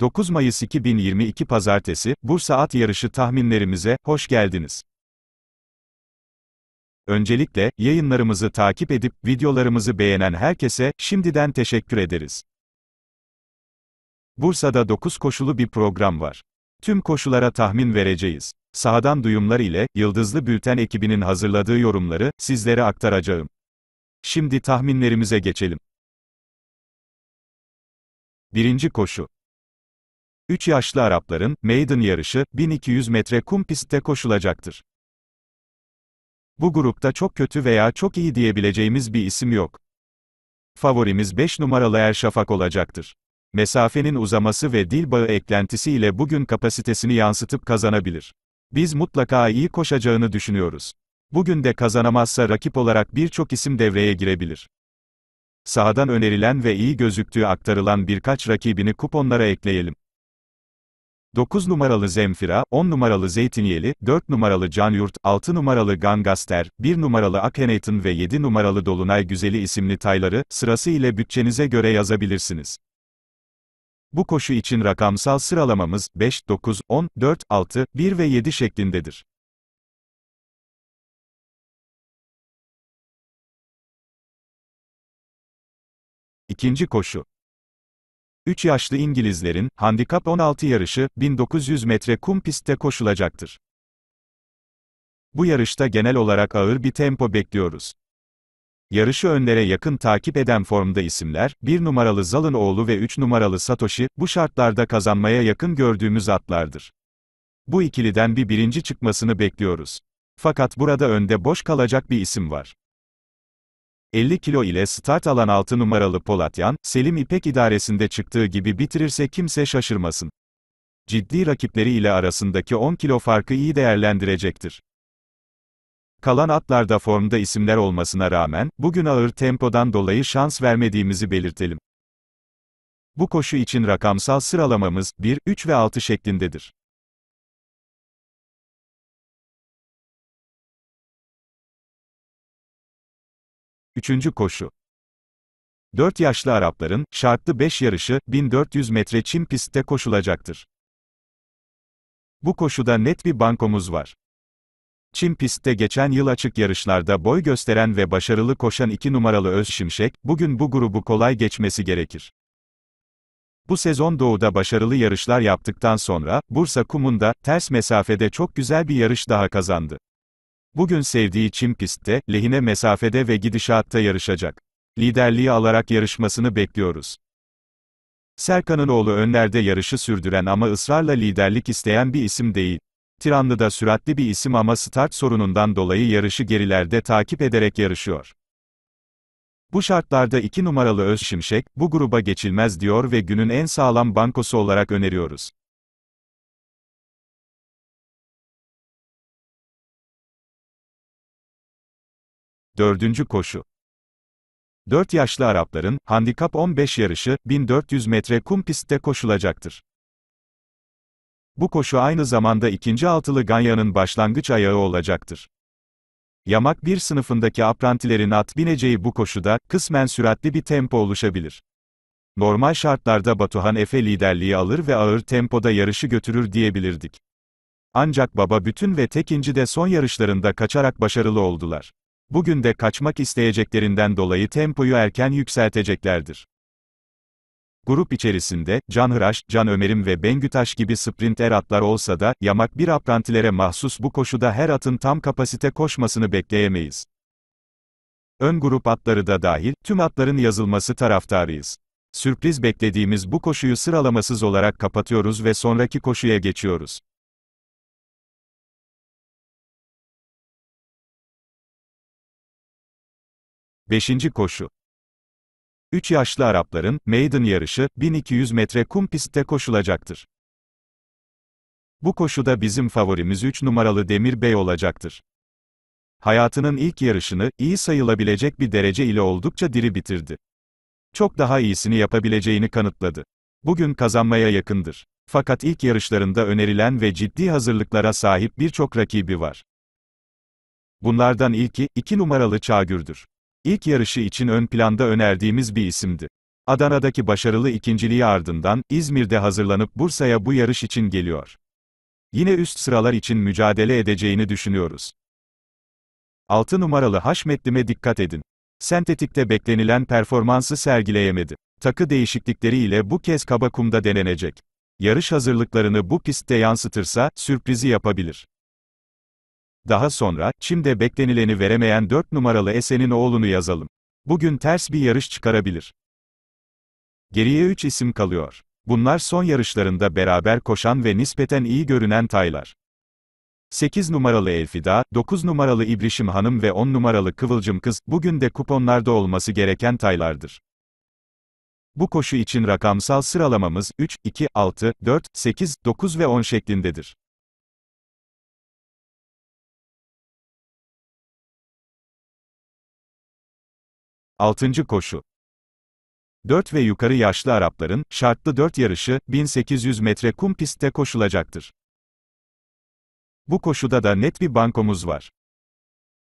9 Mayıs 2022 Pazartesi, Bursa At Yarışı tahminlerimize hoş geldiniz. Öncelikle, yayınlarımızı takip edip, videolarımızı beğenen herkese, şimdiden teşekkür ederiz. Bursa'da 9 koşulu bir program var. Tüm koşulara tahmin vereceğiz. Sahadan duyumlar ile, Yıldızlı Bülten ekibinin hazırladığı yorumları, sizlere aktaracağım. Şimdi tahminlerimize geçelim. Birinci koşu. 3 yaşlı Arapların, maiden yarışı, 1200 metre kum pistte koşulacaktır. Bu grupta çok kötü veya çok iyi diyebileceğimiz bir isim yok. Favorimiz 5 numaralı Erşafak olacaktır. Mesafenin uzaması ve dil bağı eklentisi ile bugün kapasitesini yansıtıp kazanabilir. Biz mutlaka iyi koşacağını düşünüyoruz. Bugün de kazanamazsa rakip olarak birçok isim devreye girebilir. Sahadan önerilen ve iyi gözüktüğü aktarılan birkaç rakibini kuponlara ekleyelim. 9 numaralı Zemfira, 10 numaralı Zeytinyeli, 4 numaralı Canyurt, 6 numaralı Gangaster, 1 numaralı Akhenaton ve 7 numaralı Dolunay Güzeli isimli tayları, sırası ile bütçenize göre yazabilirsiniz. Bu koşu için rakamsal sıralamamız, 5, 9, 10, 4, 6, 1 ve 7 şeklindedir. İkinci koşu. 3 yaşlı İngilizlerin, Handikap 16 yarışı, 1900 metre kum pistte koşulacaktır. Bu yarışta genel olarak ağır bir tempo bekliyoruz. Yarışı önlere yakın takip eden formda isimler, 1 numaralı Zalın ve 3 numaralı Satoshi, bu şartlarda kazanmaya yakın gördüğümüz atlardır. Bu ikiliden bir birinci çıkmasını bekliyoruz. Fakat burada önde boş kalacak bir isim var. 50 kilo ile start alan 6 numaralı Polatyan, Selim İpek idaresinde çıktığı gibi bitirirse kimse şaşırmasın. Ciddi rakipleri ile arasındaki 10 kilo farkı iyi değerlendirecektir. Kalan atlarda formda isimler olmasına rağmen, bugün ağır tempodan dolayı şans vermediğimizi belirtelim. Bu koşu için rakamsal sıralamamız, 1, 3 ve 6 şeklindedir. Üçüncü koşu. 4 yaşlı Arapların, şartlı 5 yarışı, 1400 metre çim pistte koşulacaktır. Bu koşuda net bir bankomuz var. Çim pistte geçen yıl açık yarışlarda boy gösteren ve başarılı koşan 2 numaralı Öz Şimşek, bugün bu grubu kolay geçmesi gerekir. Bu sezon doğuda başarılı yarışlar yaptıktan sonra, Bursa Kumunda, ters mesafede çok güzel bir yarış daha kazandı. Bugün sevdiği çim pistte, lehine mesafede ve gidişatta yarışacak. Liderliği alarak yarışmasını bekliyoruz. Serkan'ın oğlu önlerde yarışı sürdüren ama ısrarla liderlik isteyen bir isim değil. Tiranlı'da süratli bir isim ama start sorunundan dolayı yarışı gerilerde takip ederek yarışıyor. Bu şartlarda 2 numaralı Öz Şimşek, bu gruba geçilmez diyor ve günün en sağlam bankosu olarak öneriyoruz. Dördüncü koşu. 4 yaşlı Arapların, handikap 15 yarışı, 1400 metre kum pistte koşulacaktır. Bu koşu aynı zamanda ikinci altılı Ganya'nın başlangıç ayağı olacaktır. Yamak bir sınıfındaki aprantilerin at bineceği bu koşuda, kısmen süratli bir tempo oluşabilir. Normal şartlarda Batuhan Efe liderliği alır ve ağır tempoda yarışı götürür diyebilirdik. Ancak baba bütün ve tekinci de son yarışlarında kaçarak başarılı oldular. Bugün de kaçmak isteyeceklerinden dolayı tempoyu erken yükselteceklerdir. Grup içerisinde, Can Hıraş, Can Ömerim ve Bengütaş gibi sprinter atlar olsa da, yamak bir aprantilere mahsus bu koşuda her atın tam kapasite koşmasını bekleyemeyiz. Ön grup atları da dahil, tüm atların yazılması taraftarıyız. Sürpriz beklediğimiz bu koşuyu sıralamasız olarak kapatıyoruz ve sonraki koşuya geçiyoruz. Beşinci koşu. 3 yaşlı Arapların, maiden yarışı, 1200 metre kum pistte koşulacaktır. Bu koşuda bizim favorimiz 3 numaralı Demir Bey olacaktır. Hayatının ilk yarışını, iyi sayılabilecek bir derece ile oldukça diri bitirdi. Çok daha iyisini yapabileceğini kanıtladı. Bugün kazanmaya yakındır. Fakat ilk yarışlarında önerilen ve ciddi hazırlıklara sahip birçok rakibi var. Bunlardan ilki, 2 numaralı Çağgür'dür. İlk yarışı için ön planda önerdiğimiz bir isimdi. Adana'daki başarılı ikinciliği ardından, İzmir'de hazırlanıp Bursa'ya bu yarış için geliyor. Yine üst sıralar için mücadele edeceğini düşünüyoruz. 6 numaralı Haşmetlim'e dikkat edin. Sentetikte beklenilen performansı sergileyemedi. Takı değişiklikleriyle bu kez kaba kumda denenecek. Yarış hazırlıklarını bu pistte yansıtırsa, sürprizi yapabilir. Daha sonra, Çim'de beklenileni veremeyen 4 numaralı Esen'in oğlunu yazalım. Bugün ters bir yarış çıkarabilir. Geriye 3 isim kalıyor. Bunlar son yarışlarında beraber koşan ve nispeten iyi görünen taylar. 8 numaralı Elfida, 9 numaralı İbrişim Hanım ve 10 numaralı Kıvılcım Kız, bugün de kuponlarda olması gereken taylardır. Bu koşu için rakamsal sıralamamız 3, 2, 6, 4, 8, 9 ve 10 şeklindedir. Altıncı koşu 4 ve yukarı yaşlı Arapların, şartlı 4 yarışı, 1800 metre kum pistte koşulacaktır. Bu koşuda da net bir bankomuz var.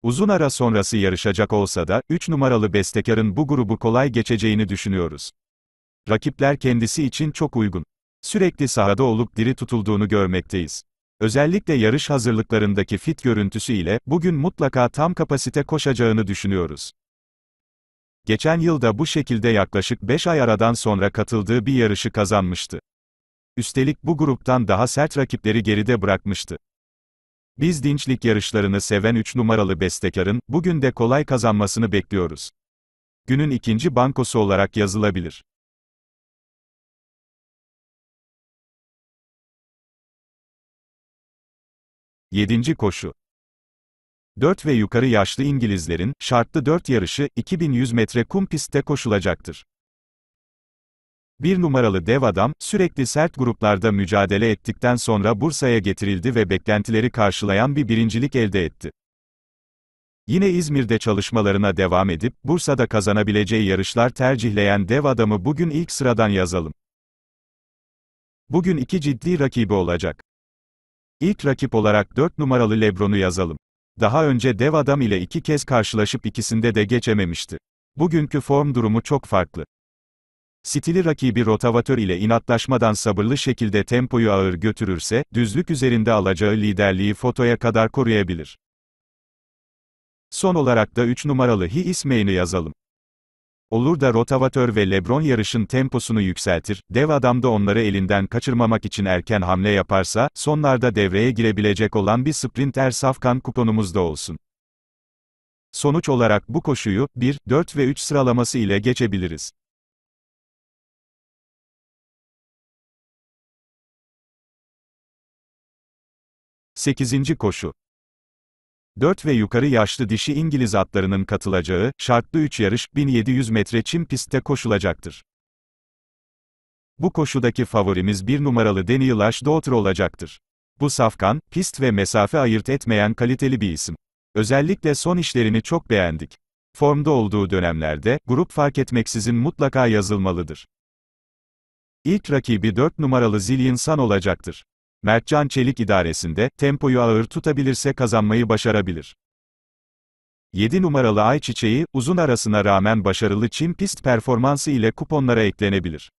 Uzun ara sonrası yarışacak olsa da, 3 numaralı bestekarın bu grubu kolay geçeceğini düşünüyoruz. Rakipler kendisi için çok uygun. Sürekli sahada olup diri tutulduğunu görmekteyiz. Özellikle yarış hazırlıklarındaki fit görüntüsü ile, bugün mutlaka tam kapasite koşacağını düşünüyoruz. Geçen yılda bu şekilde yaklaşık 5 ay aradan sonra katıldığı bir yarışı kazanmıştı. Üstelik bu gruptan daha sert rakipleri geride bırakmıştı. Biz dinçlik yarışlarını seven 3 numaralı bestekarın, bugün de kolay kazanmasını bekliyoruz. Günün ikinci bankosu olarak yazılabilir. Yedinci koşu 4 ve yukarı yaşlı İngilizlerin, şartlı 4 yarışı, 2100 metre kum pistte koşulacaktır. Bir numaralı dev adam, sürekli sert gruplarda mücadele ettikten sonra Bursa'ya getirildi ve beklentileri karşılayan bir birincilik elde etti. Yine İzmir'de çalışmalarına devam edip, Bursa'da kazanabileceği yarışlar tercihleyen dev adamı bugün ilk sıradan yazalım. Bugün iki ciddi rakibi olacak. İlk rakip olarak 4 numaralı Lebron'u yazalım. Daha önce dev adam ile iki kez karşılaşıp ikisinde de geçememişti. Bugünkü form durumu çok farklı. Stili rakibi rotavatör ile inatlaşmadan sabırlı şekilde tempoyu ağır götürürse, düzlük üzerinde alacağı liderliği fotoya kadar koruyabilir. Son olarak da 3 numaralı Hi ismeyini yazalım. Olur da rotavatör ve Lebron yarışın temposunu yükseltir, dev adam da onları elinden kaçırmamak için erken hamle yaparsa, sonlarda devreye girebilecek olan bir sprinter safkan kuponumuzda olsun. Sonuç olarak bu koşuyu, 1, 4 ve 3 sıralaması ile geçebiliriz. Sekizinci koşu 4 ve yukarı yaşlı dişi İngiliz atlarının katılacağı, şartlı 3 yarış, 1700 metre çim pistte koşulacaktır. Bu koşudaki favorimiz bir numaralı Daniel Ashdaughter olacaktır. Bu safkan, pist ve mesafe ayırt etmeyen kaliteli bir isim. Özellikle son işlerini çok beğendik. Formda olduğu dönemlerde, grup fark etmeksizin mutlaka yazılmalıdır. İlk rakibi 4 numaralı Zillion Sun olacaktır. Mertcan Çelik idaresinde, tempoyu ağır tutabilirse kazanmayı başarabilir. 7 numaralı Ayçiçeği, uzun arasına rağmen başarılı Çin pist performansı ile kuponlara eklenebilir.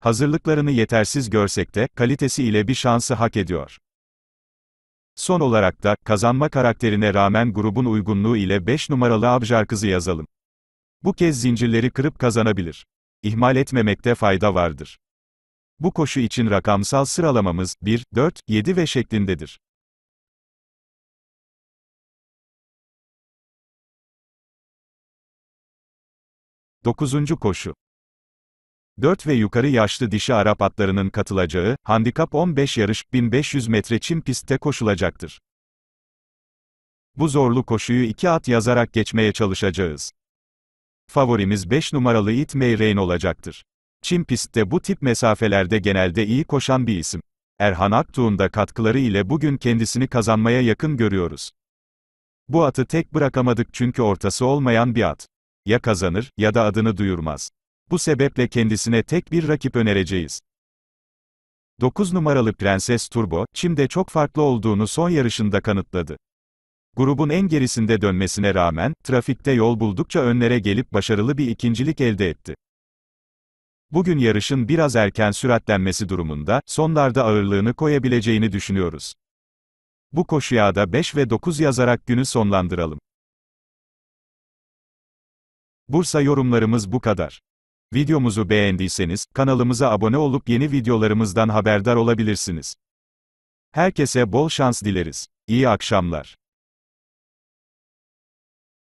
Hazırlıklarını yetersiz görsek de, kalitesi ile bir şansı hak ediyor. Son olarak da, kazanma karakterine rağmen grubun uygunluğu ile 5 numaralı Abjar kızı yazalım. Bu kez zincirleri kırıp kazanabilir. İhmal etmemekte fayda vardır. Bu koşu için rakamsal sıralamamız 1, 4, 7 ve şeklindedir. Dokuzuncu koşu 4 ve yukarı yaşlı dişi Arap atlarının katılacağı, handikap 15 yarış, 1500 metre çim pistte koşulacaktır. Bu zorlu koşuyu iki at yazarak geçmeye çalışacağız. Favorimiz 5 numaralı It May Rain olacaktır. Çim pistte bu tip mesafelerde genelde iyi koşan bir isim. Erhan Aktuğ'un da katkıları ile bugün kendisini kazanmaya yakın görüyoruz. Bu atı tek bırakamadık çünkü ortası olmayan bir at. Ya kazanır, ya da adını duyurmaz. Bu sebeple kendisine tek bir rakip önereceğiz. 9 numaralı Prenses Turbo, Çim'de çok farklı olduğunu son yarışında kanıtladı. Grubun en gerisinde dönmesine rağmen, trafikte yol buldukça önlere gelip başarılı bir ikincilik elde etti. Bugün yarışın biraz erken süratlenmesi durumunda, sonlarda ağırlığını koyabileceğini düşünüyoruz. Bu koşuya da 5 ve 9 yazarak günü sonlandıralım. Bursa yorumlarımız bu kadar. Videomuzu beğendiyseniz, kanalımıza abone olup yeni videolarımızdan haberdar olabilirsiniz. Herkese bol şans dileriz. İyi akşamlar.